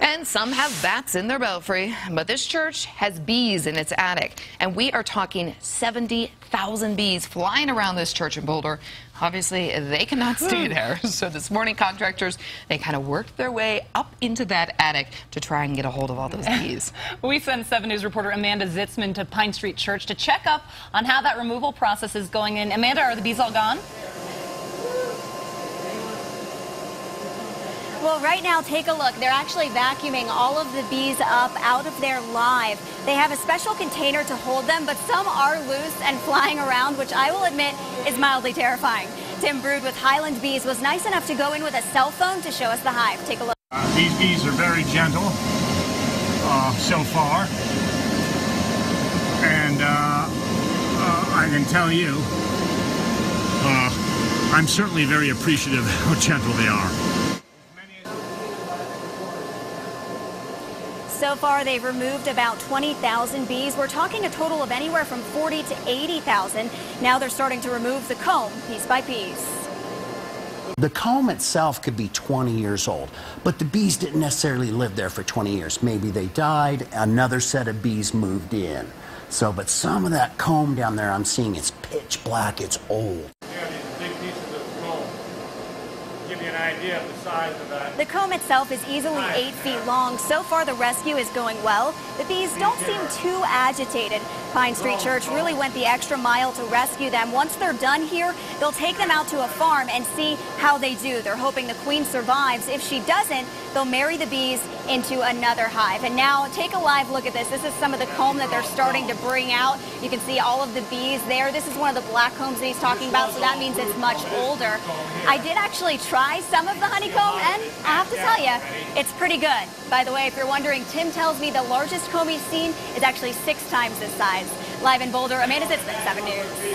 And some have bats in their belfry, but this church has bees in its attic. And we are talking 70,000 bees flying around this church in Boulder. Obviously, they cannot stay there. So this morning, contractors, they kind of worked their way up into that attic to try and get a hold of all those bees. We sent 7 News reporter Amanda Zitzman to Pine Street Church to check up on how that removal process is going in. Amanda, are the bees all gone? Well, right now, take a look. They're actually vacuuming all of the bees up out of their live. They have a special container to hold them, but some are loose and flying around, which I will admit is mildly terrifying. Tim Brood with Highland Bees was nice enough to go in with a cell phone to show us the hive. Take a look. Uh, these bees are very gentle uh, so far. And uh, uh, I can tell you, uh, I'm certainly very appreciative how gentle they are. So far, they've removed about 20,000 bees. We're talking a total of anywhere from 40 to 80,000. Now they're starting to remove the comb piece by piece. The comb itself could be 20 years old, but the bees didn't necessarily live there for 20 years. Maybe they died, another set of bees moved in. So, but some of that comb down there I'm seeing is pitch black, it's old. Yeah, these big pieces of comb give you an idea of the size of that. The comb itself is easily eight feet long. So far, the rescue is going well. The bees don't seem too agitated. Pine Street Church really went the extra mile to rescue them. Once they're done here, they'll take them out to a farm and see how they do. They're hoping the queen survives. If she doesn't, they'll marry the bees into another hive. And now, take a live look at this. This is some of the comb that they're starting to bring out. You can see all of the bees there. This is one of the black combs that he's talking about, so that means it's much older. I did actually try some of the honeycomb, and I have to tell you, it's pretty good. By the way, if you're wondering, Tim tells me the largest comb he's seen is actually six times this size. Live in Boulder, Amanda Zitzman, 7 News.